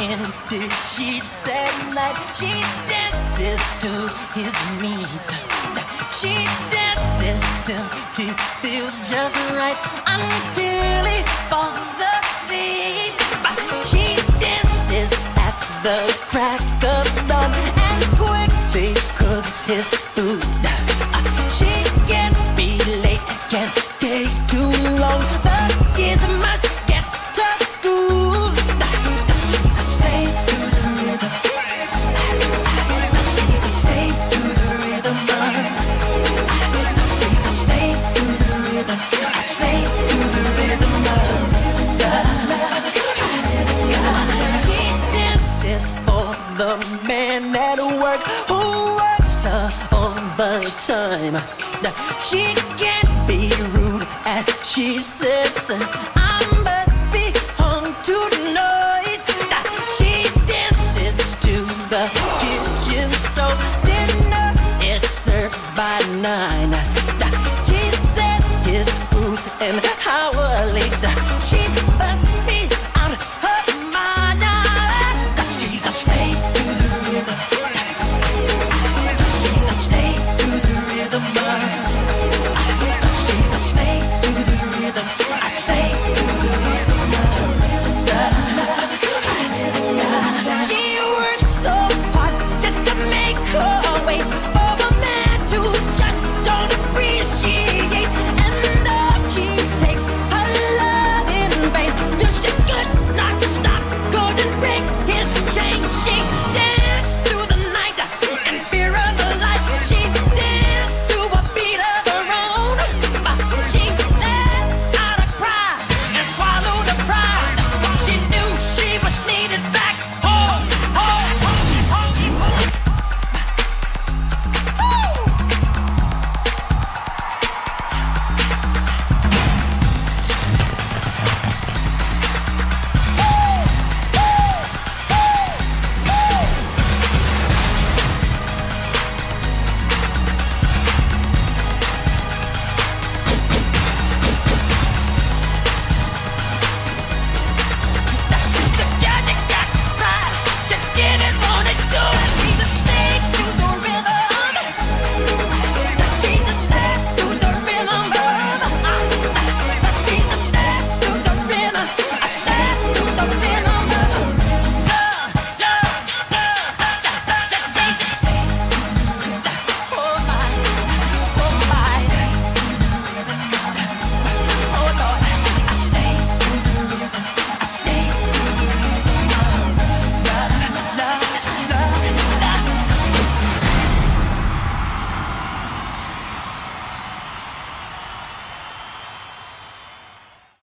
dishes at night. She dances to his needs. She dances till he feels just right until he falls asleep. She dances at the crack of dawn and quickly cooks his food. She can't be late, can't take who works her overtime. She can't be rude as she sits. I must be home tonight. She dances to the kitchen stove. Dinner is served by nine.